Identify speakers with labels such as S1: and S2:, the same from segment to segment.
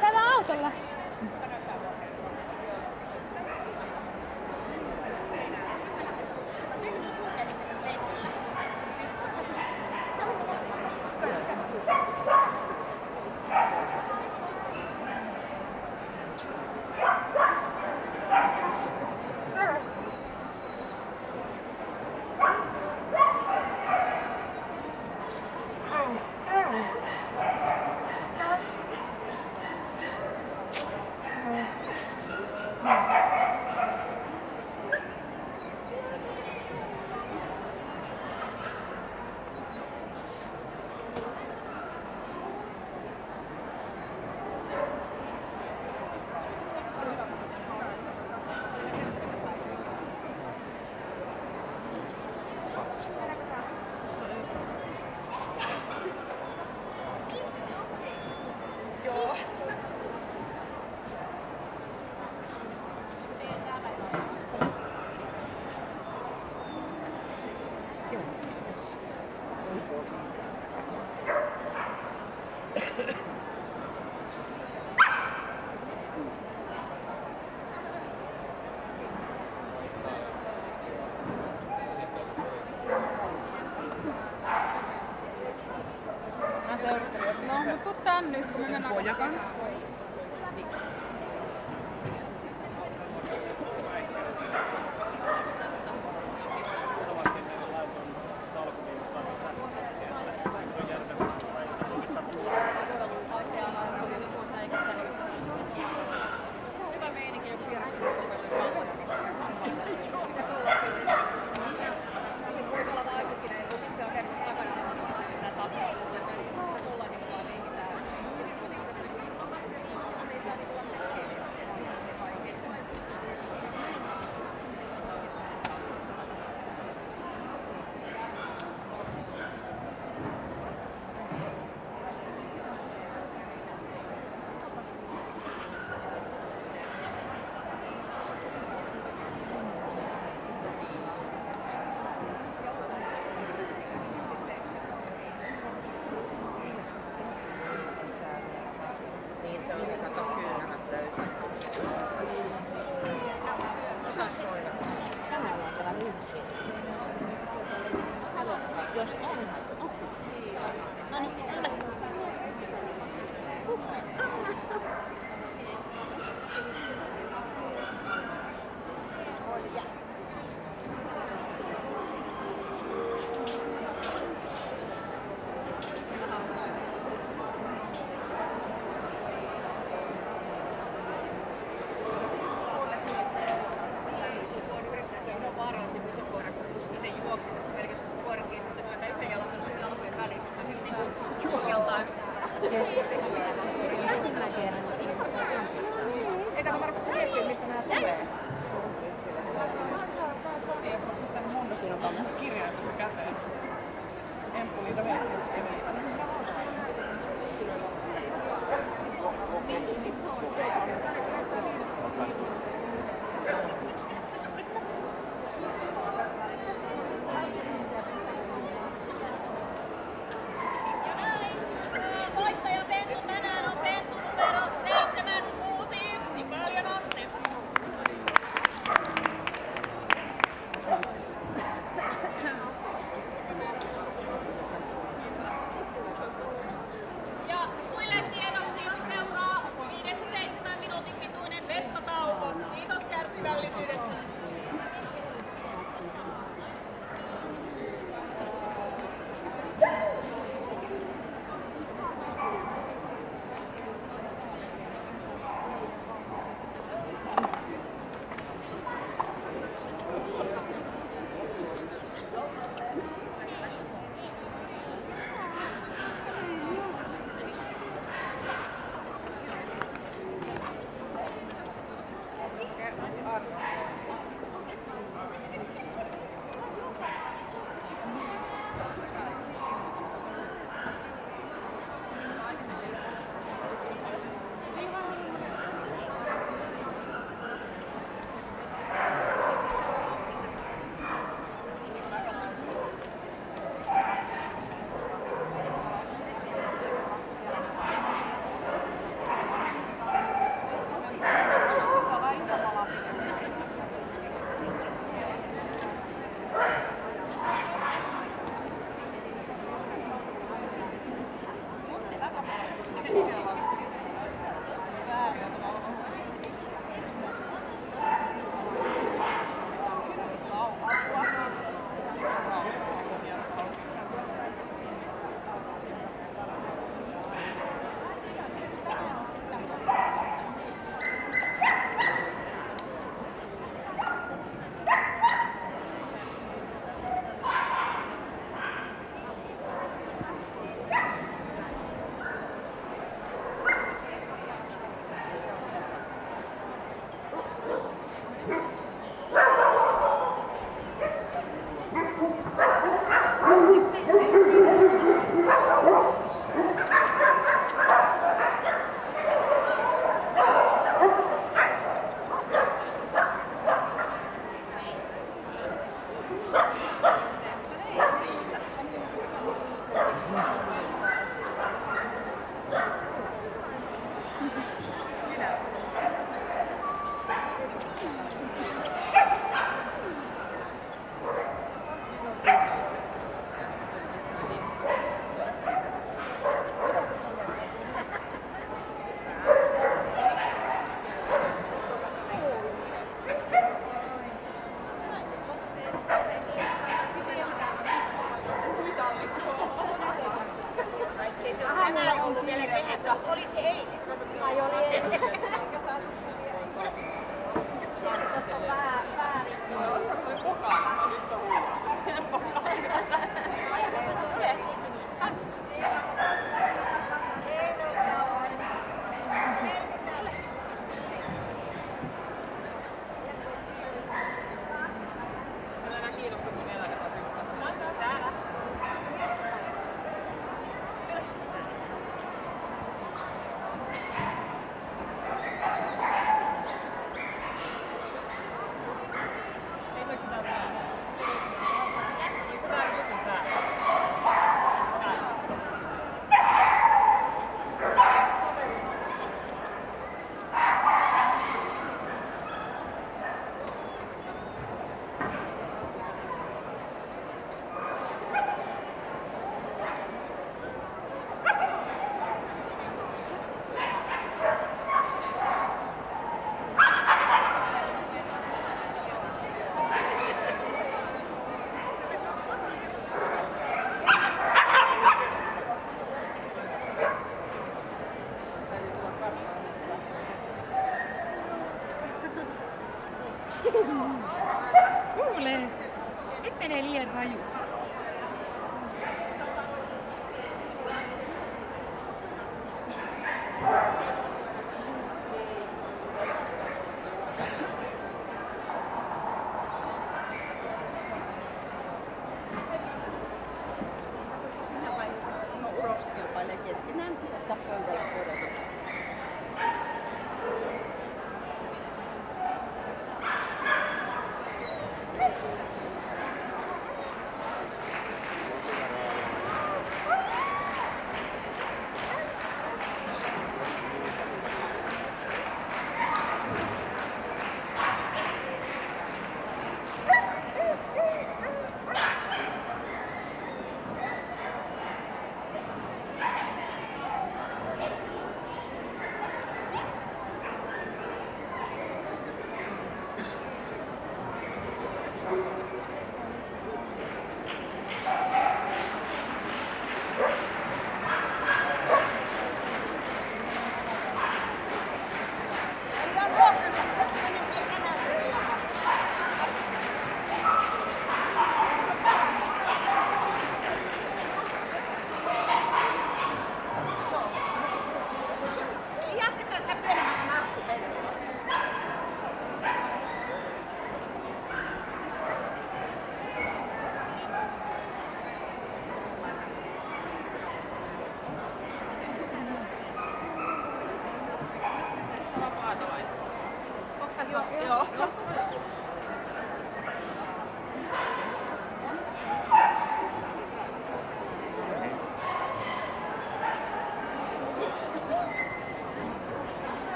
S1: แต่
S2: ว่了 Boyacá.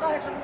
S3: Oh, itu.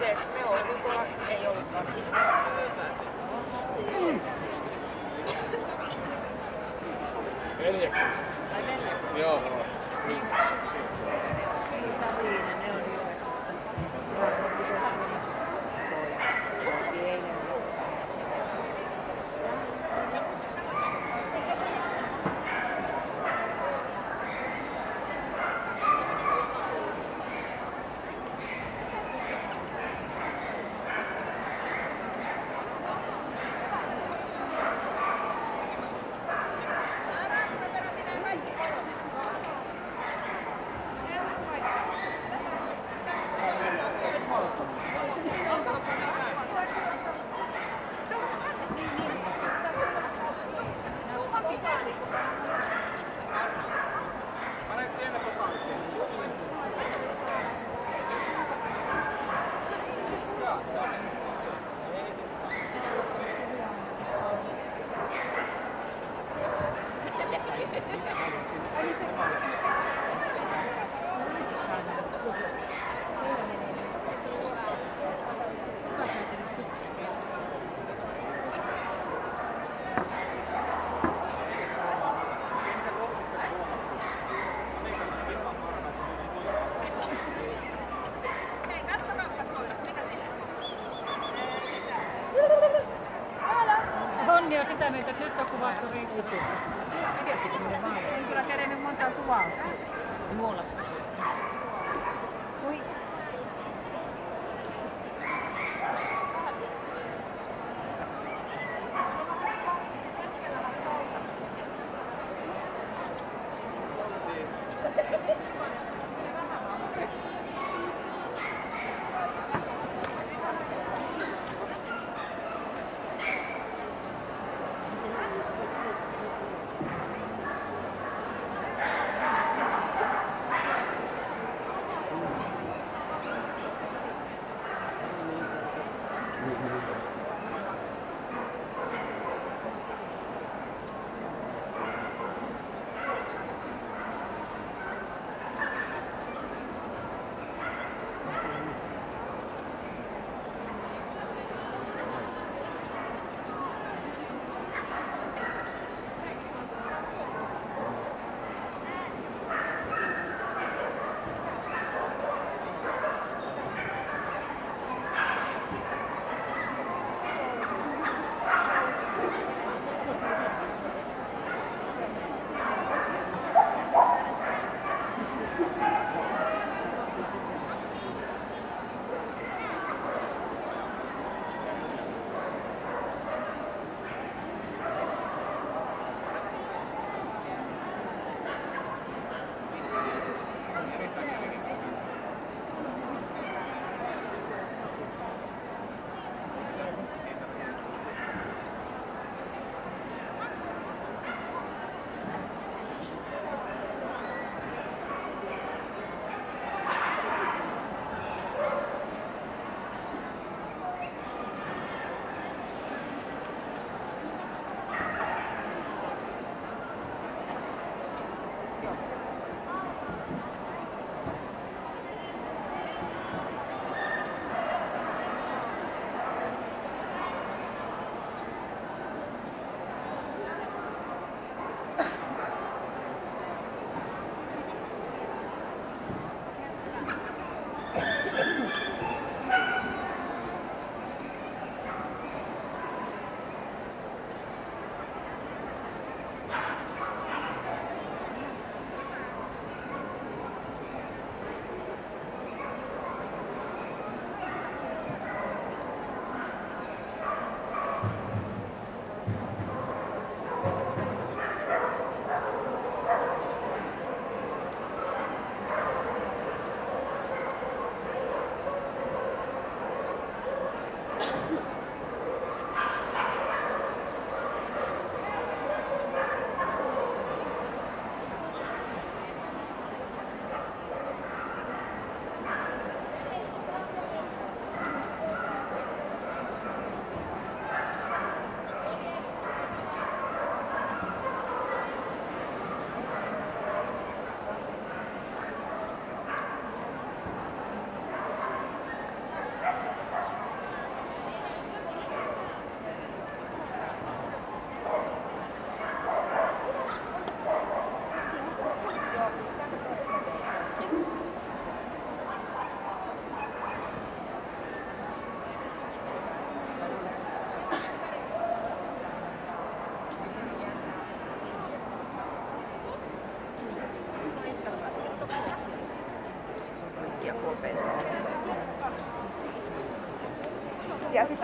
S3: Mites me olikohan? Ei ollutkaan. Mm.
S4: Neljäksi. Joo.
S3: Niin.
S5: Siinä.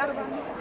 S5: Ja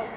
S4: Oh.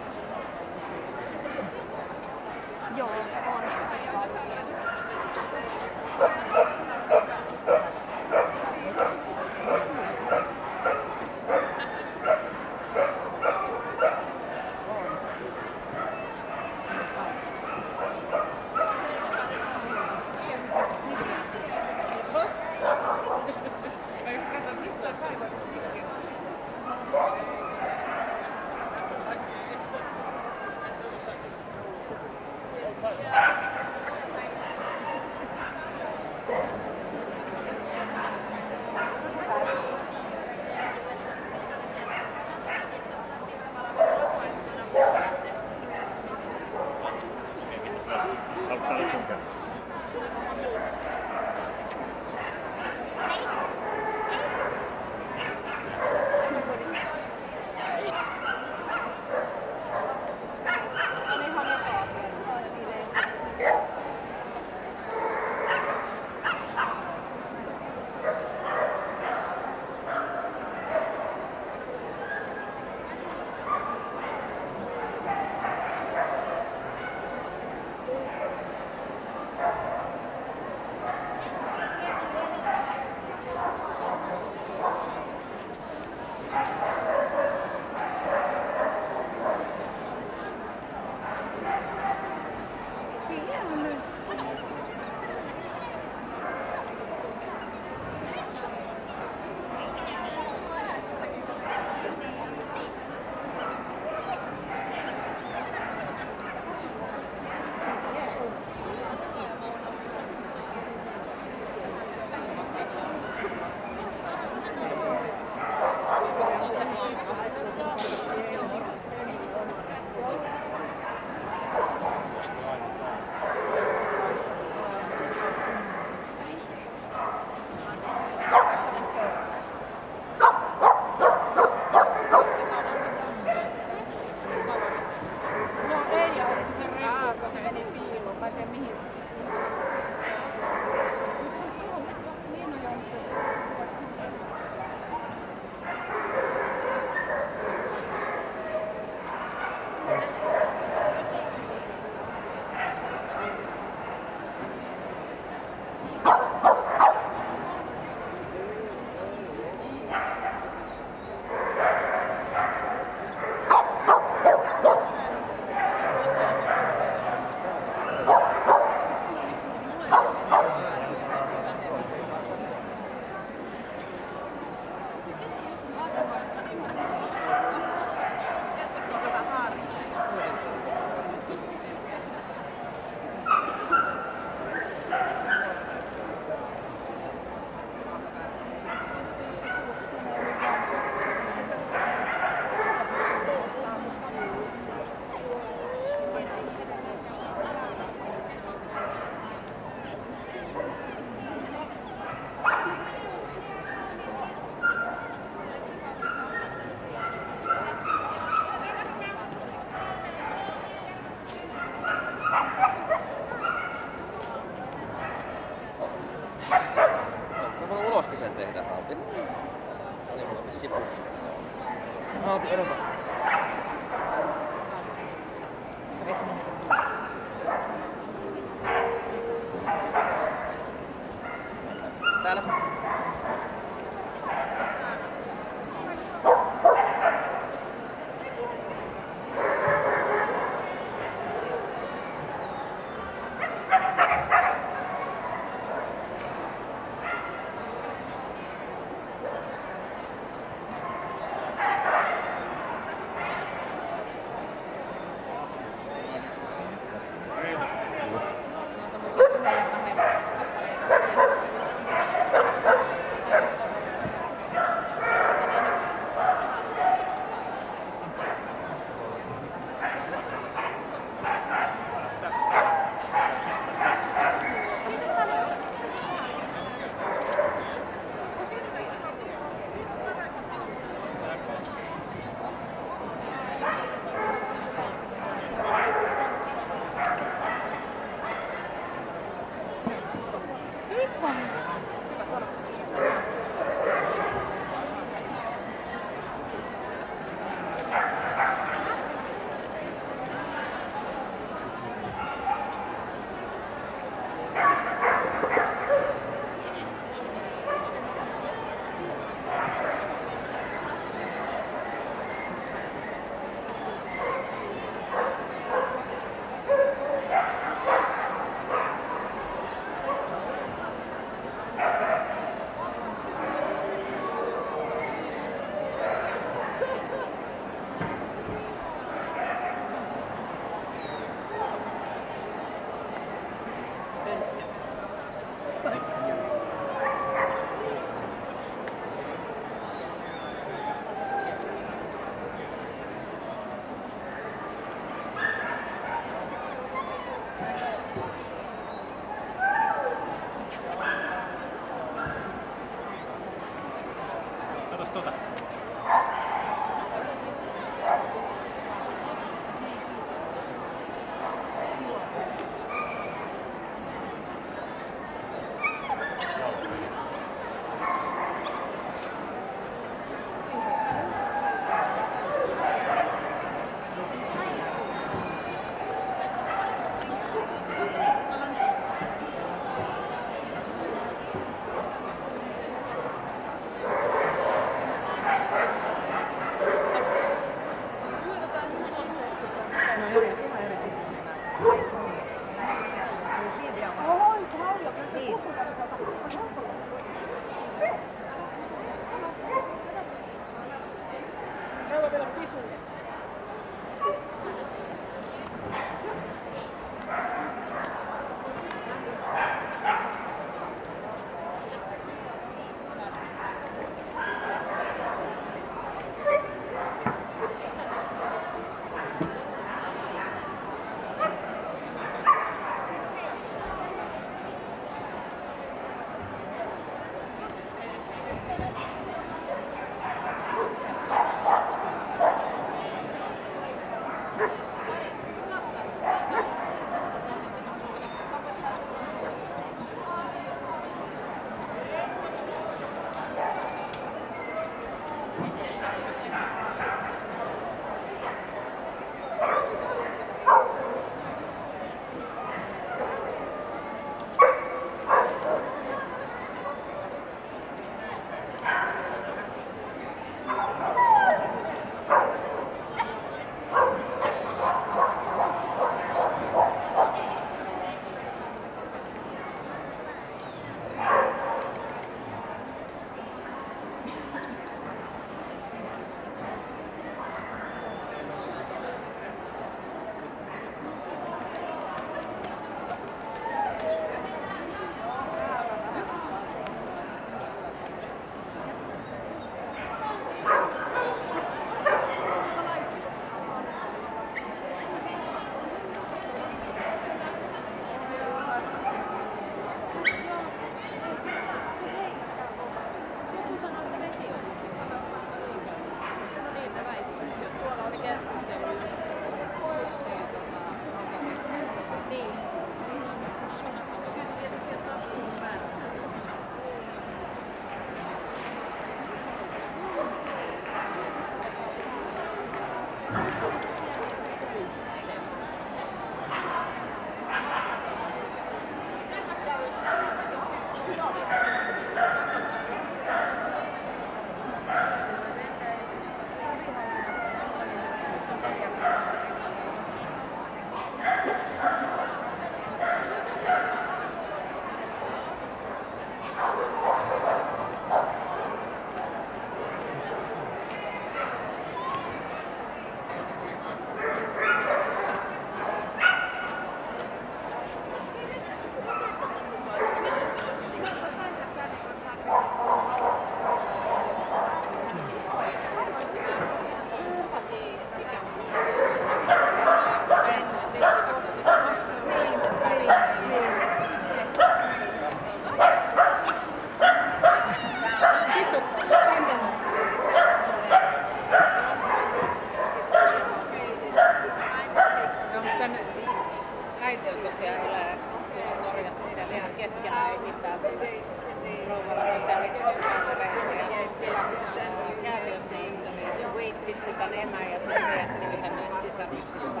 S4: Tämän emä ja sitten se jätti yhden näistä sisaruksista.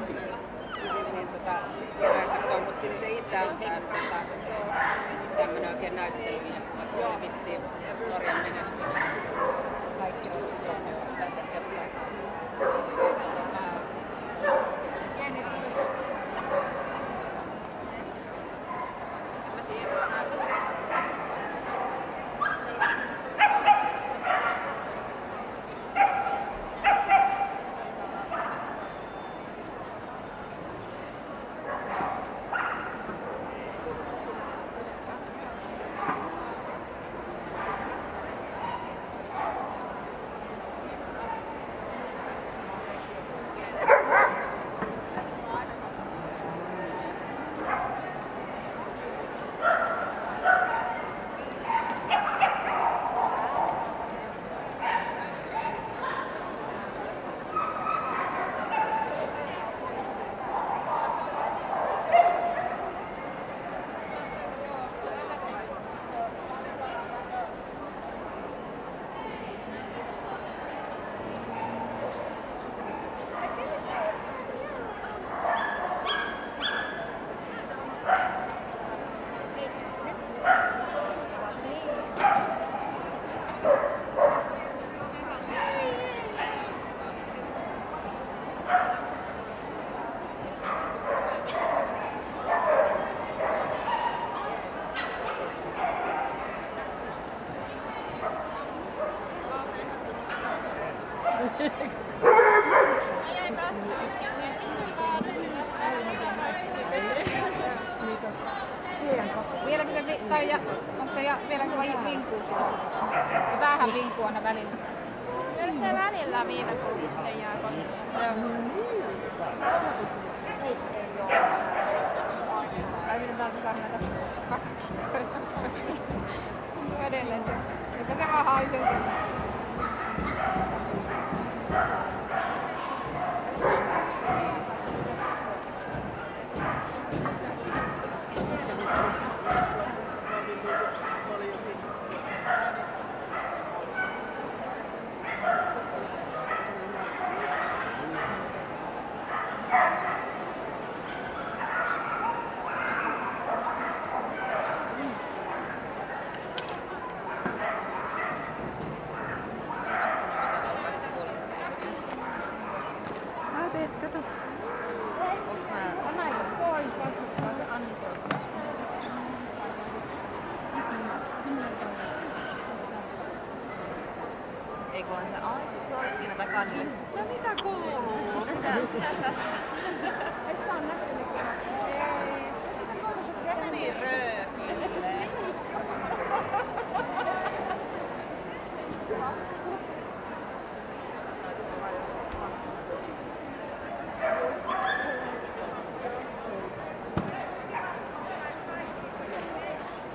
S4: Niin tota, se on, mutta sitten se isä on taas tota, tämmöinen oikein näyttelyjä, vaikka se oli vissiin Norjan menestynyt. Kaikki on Vieläkö se, vi- tai ja, onko se ja, vieläkö vai vinkuu sulla? No tämähän vinkuu aina välillä.
S6: Kyllä se välillä viime kuussa se jää kotiin.
S4: Joo. Ai miten täältä saa näitä kakkakikkoja? Tuntuu edelleen se. Eipä se vaan haise sinne.